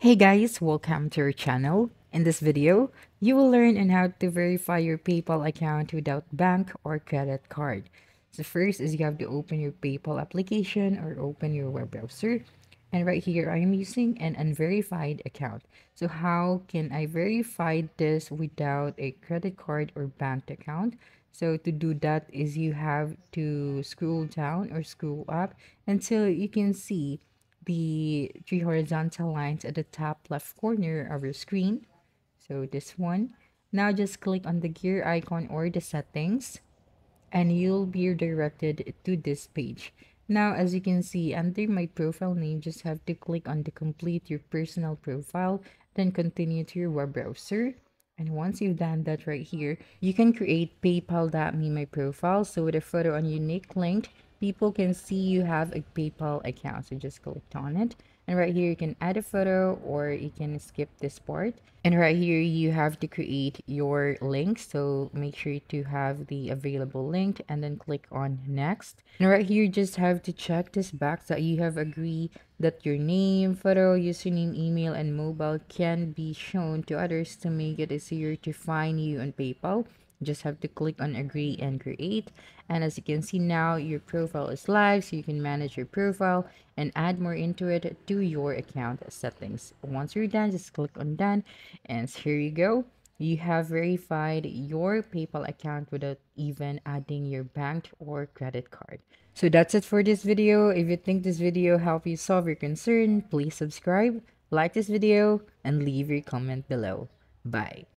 Hey guys, welcome to our channel. In this video, you will learn on how to verify your PayPal account without bank or credit card. So first is you have to open your PayPal application or open your web browser. And right here, I am using an unverified account. So how can I verify this without a credit card or bank account? So to do that is you have to scroll down or scroll up until you can see the three horizontal lines at the top left corner of your screen. So this one. Now just click on the gear icon or the settings and you'll be redirected to this page. Now, as you can see under my profile name, just have to click on the complete your personal profile, then continue to your web browser. And once you've done that right here, you can create paypal.me my profile. So with a photo and unique link, people can see you have a PayPal account. So just click on it. And right here, you can add a photo or you can skip this part. And right here, you have to create your link. So make sure to have the available link and then click on next. And right here, you just have to check this box that you have agreed that your name, photo, username, email, and mobile can be shown to others to make it easier to find you on PayPal just have to click on agree and create and as you can see now your profile is live so you can manage your profile and add more into it to your account settings once you're done just click on done and here you go you have verified your PayPal account without even adding your bank or credit card. So that's it for this video. If you think this video helped you solve your concern, please subscribe, like this video, and leave your comment below. Bye.